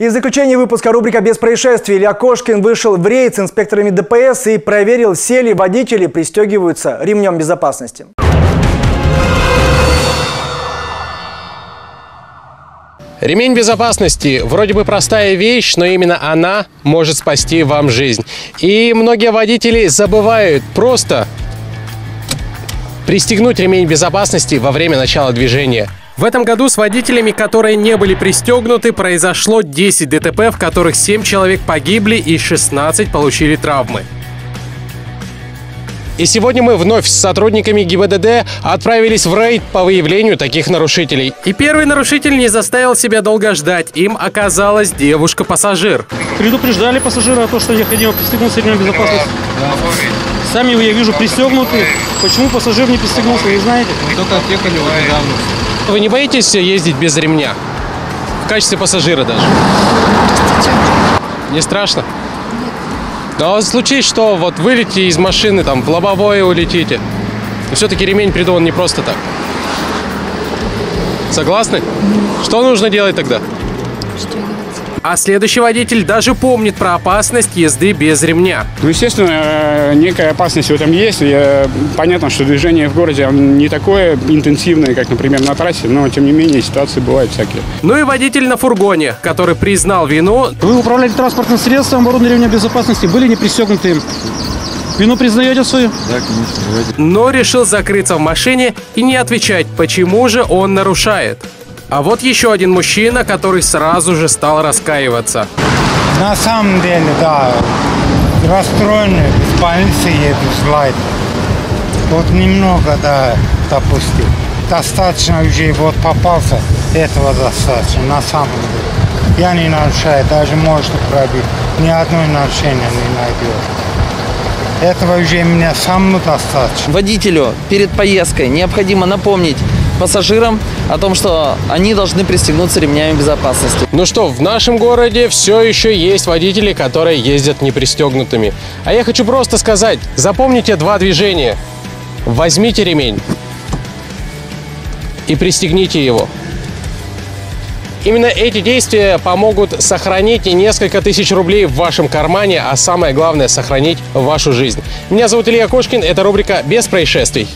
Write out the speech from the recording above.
И в заключение выпуска рубрика «Без происшествий» Илья Кошкин вышел в рейд с инспекторами ДПС и проверил, все ли водители пристегиваются ремнем безопасности. Ремень безопасности – вроде бы простая вещь, но именно она может спасти вам жизнь. И многие водители забывают просто пристегнуть ремень безопасности во время начала движения. В этом году с водителями, которые не были пристегнуты, произошло 10 ДТП, в которых 7 человек погибли и 16 получили травмы. И сегодня мы вновь с сотрудниками ГИБДД отправились в рейд по выявлению таких нарушителей. И первый нарушитель не заставил себя долго ждать. Им оказалась девушка-пассажир. Предупреждали пассажира о том, что необходимо пристегнуться ремнем безопасности. Сами вы, я вижу, пристегнуты. Почему пассажир не пристегнулся, не знаете? Только отъехали вот недавно. Вы не боитесь ездить без ремня? В качестве пассажира даже? Не страшно? Но случись, что вот вылетите из машины, там, в лобовое улетите. И все-таки ремень придуман не просто так. Согласны? Что нужно делать тогда? А следующий водитель даже помнит про опасность езды без ремня. Ну, естественно, э, некая опасность в этом есть. Э, понятно, что движение в городе не такое интенсивное, как, например, на трассе, но, тем не менее, ситуации бывают всякие. Ну и водитель на фургоне, который признал вину. Вы управляли транспортным средством, оборудованным ремнем безопасности, были не пристегнуты. Вину признаете свою? Да, конечно, давайте. Но решил закрыться в машине и не отвечать, почему же он нарушает. А вот еще один мужчина, который сразу же стал раскаиваться. На самом деле, да, расстроенный, в больнице еду, злой. Вот немного, да, допустим. Достаточно уже вот попался, этого достаточно, на самом деле. Я не нарушаю, даже можно пробить. Ни одной нарушения не найдешь. Этого уже мне самому достаточно. Водителю перед поездкой необходимо напомнить пассажирам о том, что они должны пристегнуться ремнями безопасности. Ну что, в нашем городе все еще есть водители, которые ездят непристегнутыми. А я хочу просто сказать, запомните два движения. Возьмите ремень и пристегните его. Именно эти действия помогут сохранить несколько тысяч рублей в вашем кармане, а самое главное – сохранить вашу жизнь. Меня зовут Илья Кошкин, это рубрика «Без происшествий».